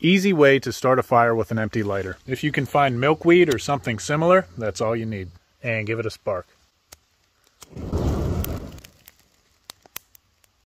Easy way to start a fire with an empty lighter. If you can find milkweed or something similar, that's all you need. And give it a spark.